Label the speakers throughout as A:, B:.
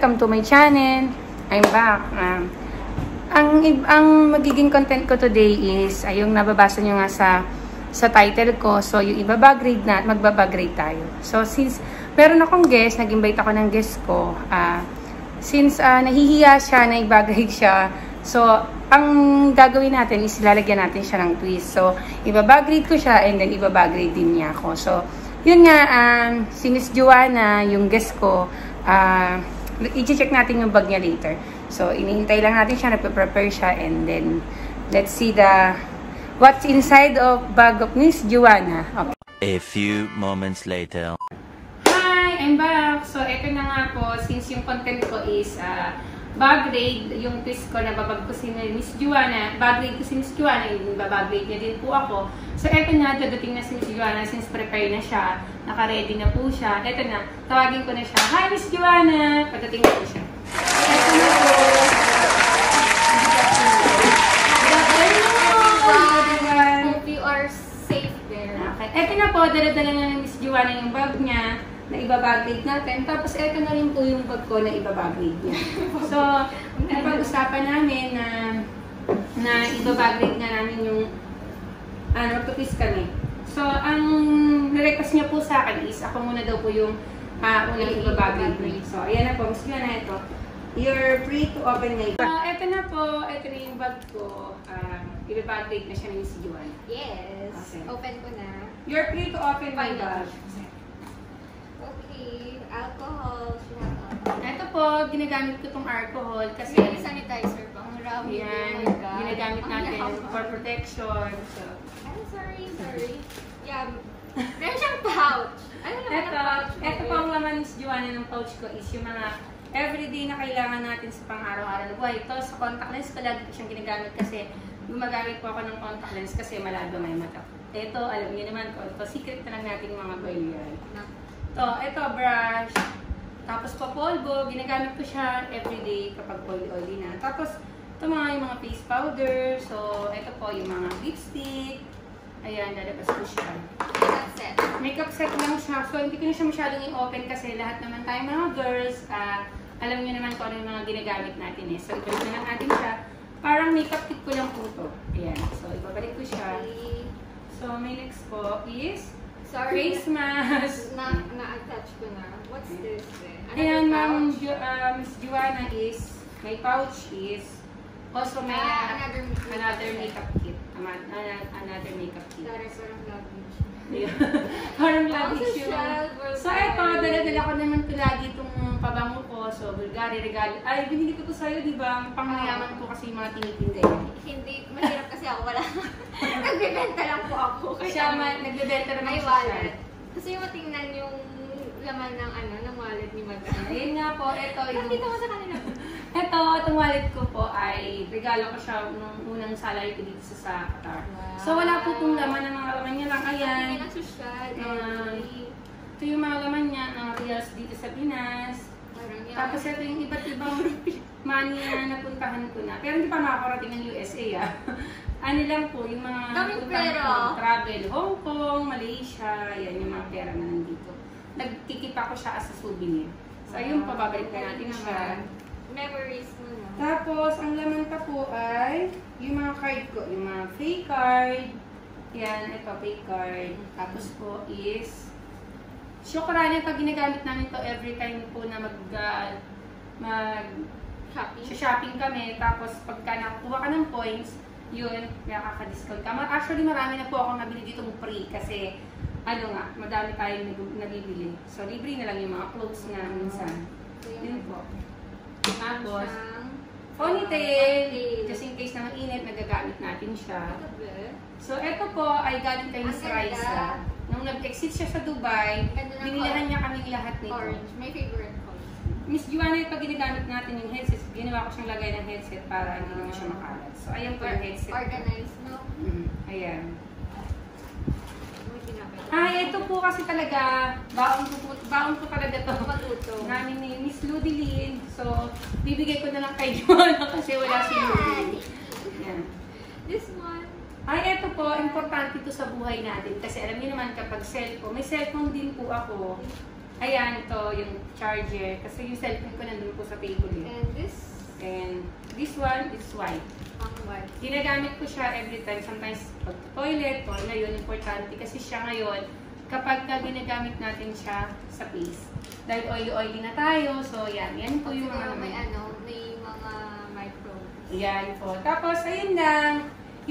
A: welcome to my channel. I'm back. Um, ang ang magiging content ko today is ay yung nababasa nyo nga sa sa title ko. So, yung ibabag grade na at magbabag grade tayo. So, since meron akong guest, nag-invite ako ng guest ko. Uh, since uh, nahihiya siya, na grade siya, so, ang gagawin natin is lalagyan natin siya ng twist. So, ibabag grade ko siya and then ibabag grade din niya ako. So, yun nga, um, si Miss Joanna, yung guest ko, uh, i-check natin yung bag niya later. So, inihintay lang natin siya, nagpe-prepare siya, and then, let's see the, what's inside of bag of Miss Joanna. Okay.
B: A few moments later.
A: Hi! I'm back! So, eto na nga po, since yung content ko is, uh, bag raid, yung twist ko na babag ko si Miss Joanna, bag raid ko si Miss Joanna, yung babag raid niya din po ako. So, eto na, dadating na si Miss Joanna since prepare na siya, naka-ready na po siya. Eto na, tawagin ko na siya. Hi, Miss Joanna! Pagdating na po siya. Eto na po.
C: Hope you are safe there.
A: Okay. Eto na po, dala-dala na ng Miss Joanna yung bag niya na ibabag natin. Tapos, eto na rin po yung bag ko na ibabag niya. So, napag-usapan namin na na ibabag nga namin yung ano, magtupis kami. So, ang request niya po sa akin is, ako muna daw po yung uh, unang ibabagay. So, ayan na po. Mas na ito. You're free to open na ito. Uh, ito na po. Ito na yung bag ko. Uh, ibabagay na siya ng si Juan.
C: Yes. Okay. Open ko na.
A: You're free to open my bag.
C: Okay. Alcohol.
A: Ito po, ginagamit ko tong alcohol kasi...
C: May sanitizer pa. Ang rami.
A: Yan. Oh ginagamit natin for protection. So,
C: sorry, sorry. Yeah, meron siyang pouch. Ano naman
A: ito, pouch? Ito po ang laman ni Joanna ng pouch ko is yung mga everyday na kailangan natin sa pang-araw-araw na buhay. Ito, sa contact lens ko lagi ko siyang ginagamit kasi gumagamit po ako ng contact lens kasi malado may mata. Ito, alam niyo naman ko, ito, secret na lang natin mga boy yan. Ito, ito, brush. Tapos pa polvo, ginagamit ko siya everyday kapag oily-oily na. Tapos, ito mga yung mga face powder. So, ito po yung mga lipstick. Ayan, lalabas ko siya.
C: Makeup set.
A: Makeup set lang siya. So, hindi ko na siya masyadong i-open kasi lahat naman tayo mga girls, uh, alam niyo naman kung ano yung mga ginagamit natin eh. So, ibalik na lang natin siya. Parang makeup kit ko lang po ito. Ayan. So, ibabalik ko siya. So, my next po is
C: Sorry.
A: face mask.
C: Na, na-attach ko na. What's this?
A: Ano Ayan, ma'am, uh, Miss Joanna is, my pouch is, also may
C: ah, another,
A: another makeup kit another makeup kit.
C: Parang parang luggage.
A: parang luggage yun. So, eto, dala-dala ko naman ko lagi itong pabango ko. So, Bulgari, regalo. Ay, binili ko to sa'yo, di ba? Pangmayaman ko kasi yung mga tinitinda.
C: Hindi, mahirap kasi ako. Wala. Nagbebenta lang po ako.
A: Siya, nagbebenta naman
C: siya. wallet. Kasi yung matingnan yung laman ng ano, ng wallet ni Madam.
A: Ayun nga po, eto.
C: Nakita mo sa kanila.
A: Ito, itong wallet ko po ay regalo ko siya nung unang salary ko dito sa Qatar. Wow. So, wala po itong laman ng mga laman niya lang. Ayan.
C: Social.
A: Uh, ito yung mga laman niya, ng reals dito sa Pinas. Tapos ito yung iba't ibang money na napuntahan ko na. Pero hindi pa makakarating ng USA ah. ano lang po, yung mga
C: pera.
A: travel, Hong Kong, Malaysia, yan yung mga pera na nandito. Nagkikipa ko siya as a souvenir. So, ayun, pababalik na natin siya
C: memories mo na.
A: Tapos, ang laman pa po ay yung mga card ko. Yung mga fake card. Yan, ito, fake card. Tapos po is Shokrane, pag ginagamit namin to every time po na mag, uh, mag
C: shopping.
A: shopping kami. Tapos, pagka nakuha ka ng points, yun, nakaka-discount ka. Actually, marami na po akong nabili dito free kasi ano nga, madami tayong nabibili. So, libre na lang yung mga clothes na minsan. Yun po. Tapos, ponytail. Just in case na mainit, nagagamit natin siya. So, ito po ay galing kay Miss Raisa. Nung nag-exit siya sa Dubai, binilahan niya kaming lahat nito.
C: Orange. My favorite color.
A: Miss Juana, ito ginagamit natin yung headset. Ginawa ko siyang lagay ng headset para hindi naman siya makalat. So, ayan po yung headset.
C: Organized, no?
A: Mm, ayan. Ay, ito po kasi talaga, baon ko, po, baon ko talaga to.
C: Matuto.
A: Namin ni Miss Ludilin. So, bibigay ko na lang kay Joanna kasi wala si Ludilin.
C: This one.
A: Ay, ito po, importante ito sa buhay natin. Kasi alam niyo naman kapag cellphone, may cellphone din po ako. Ayan, ito yung charger. Kasi yung cellphone ko nandun po sa table. eh.
C: And this,
A: And this one is white.
C: pang what?
A: Ginagamit ko siya every time. Sometimes pag toilet, o ngayon, importante. Kasi siya ngayon, kapag ka ginagamit natin siya sa face. Dahil oily-oily na tayo. So, yan. Yan po yung mga...
C: May ano, may mga micro.
A: Yan po. Tapos, ayun lang.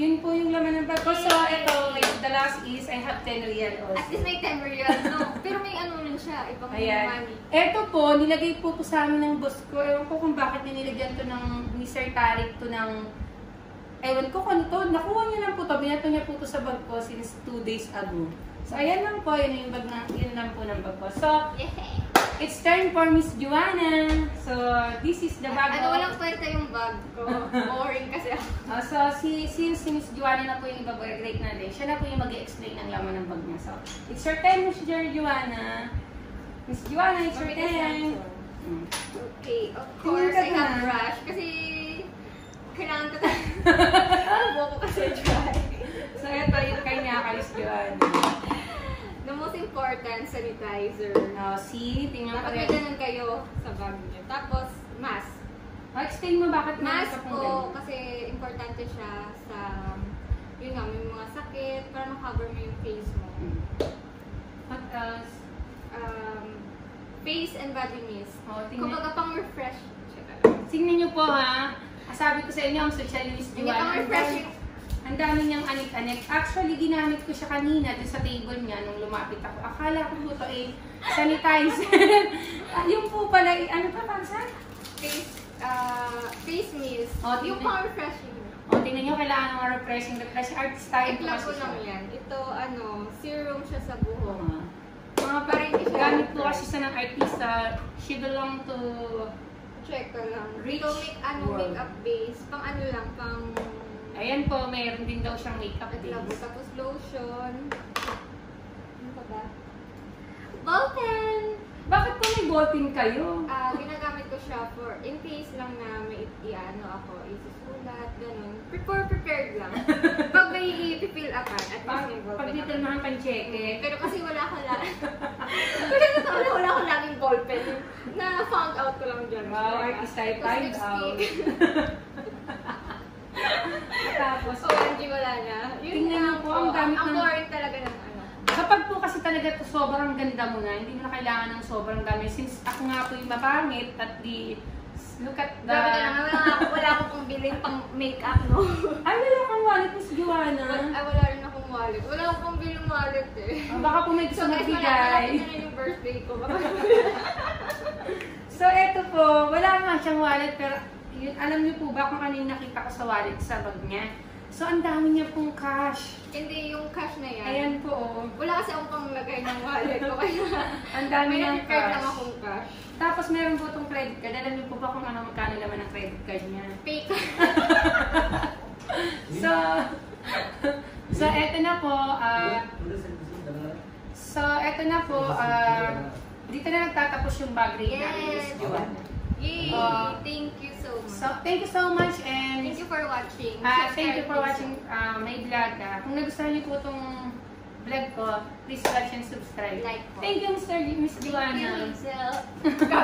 A: Yun po yung laman ng bag ko. So, ito, the last is, I have 10 real also.
C: At least may 10 real, no? Pero may ano rin siya, ibang
A: Ayan.
C: money.
A: Ito po, nilagay po po sa amin ng boss ko. Ewan ko kung bakit nilagyan to ng, ni Sir Tarik to ng, ewan ko kung ano to, nakuha niya lang po to, binato niya po to sa bag ko since 2 days ago. So, ayan lang po, yun yung bag na, yun lang po ng bag ko. So,
C: Yeah.
A: It's time for Miss Joanna. So, this is the bag
C: Ano, walang kwenta yung bag ko. Boring kasi ako.
A: Ah, so, si, since si Miss Joanna na po yung ibabrate natin, siya na po yung mag-explain ng laman ng bag niya. So, it's your time, Miss Joanna. Miss Joanna, it's your time.
C: Okay, of course, I have
A: na.
C: brush. Kasi, kailangan ko tayo. Ang buko kasi dry.
A: So, ito yung kanya Miss Joanna.
C: Important, sanitizer.
A: Oh, see, tingnan ko
C: Dapat
A: rin.
C: ganun kayo sa bag niyo. Tapos, mask.
A: Oh, explain mo bakit
C: Mask
A: ganun.
C: kasi importante siya sa, yun nga, may mga sakit, para ma-cover mo yung face mo.
A: Mm. What else?
C: Um, face and body mist.
A: Oh, tingnan.
C: Kumbaga pang refresh.
A: Tingnan niyo po ha. Ah, Sabi ko sa inyo, ang social ni Miss
C: Hindi pang
A: ang
C: refreshing.
A: Ang dami niyang anik-anik. Actually, ginamit ko siya kanina dun sa table niya nung lumapit ako. Akala ko po ito eh, sanitizer. Ah, yung po pala, eh, ano pa para saan?
C: Face, uh, face mist.
A: Oh,
C: yung pang refreshing.
A: O, tingnan niyo, kailangan ng refreshing. Refreshing artist tayo po kasi siya.
C: yan. Ito, ano, serum siya sa buhok.
A: Oo. Mga
C: Para hindi siya
A: gamit po kasi siya ng artista. She belong to...
C: Check ko lang.
A: Rich
C: Ito, make, ano, makeup base. Pang ano lang, pang
A: Ayan po, mayroon din daw siyang makeup base.
C: Tapos lotion. Ano pa ba? Ballpen!
A: Bakit po may ballpen kayo?
C: Ah, ginagamit ko siya for, in case lang na may i-ano ako, isusulat, ganun. Prepare, prepared lang. Pag may i-fill up at least
A: Pag,
C: may
A: pag
C: ballpen ako.
A: ditilmahan pang cheque.
C: Pero kasi wala ko lang. Pero totoo na wala ko laging ballpen. Na found out ko lang dyan.
A: Wow, artist tayo, find
C: lipstick.
A: Tapos,
C: OMG, wala na. Yun
A: Tingnan niyo po, ang gamit
C: Ang
A: ng-
C: boring talaga ng ano.
A: kapag po kasi talaga to sobrang ganda mo na, hindi mo na kailangan ng sobrang dami. Since ako nga po yung mapangit at di look at the...
C: Grabe na lang, wala, ako- wala ko pong bilhin pang makeup, no?
A: Ay, wala kang wallet, Miss Joanna.
C: Ay, wala rin akong wallet. Wala akong pang bilhin wallet eh.
A: Ah, baka po may gusto
C: So guys, wala,
A: magbigay.
C: malapit na rin yung birthday ko.
A: So, eto po, wala nga siyang wallet, pero yun, alam niyo po ba kung ano yung nakita ko sa wallet sa bag niya? So, ang dami niya pong cash.
C: Hindi, yung cash na yan.
A: Ayan po, oh.
C: Wala kasi akong panglagay ng wallet ko. Kaya
A: Ang dami ng cash.
C: akong cash.
A: Tapos, meron po itong credit card. Alam niyo po ba kung ano magkano naman ang credit card niya?
C: Fake.
A: So, so eto na po, ah, so eto na po, ah, dito na nagtatapos yung bag read namin, Miss
C: Yes.
A: Joanna.
C: Yay!
A: Uh,
C: Thank you so much.
A: So, thank you so much and
C: Thank you for watching.
A: ah, thank you for watching ah, my vlog. ah. Kung nagustuhan niyo po itong vlog ko, please like and subscribe.
C: Like po.
A: Thank you, Mr. Miss
C: Thank you,
A: Joanna.
C: Hazel. Di ba?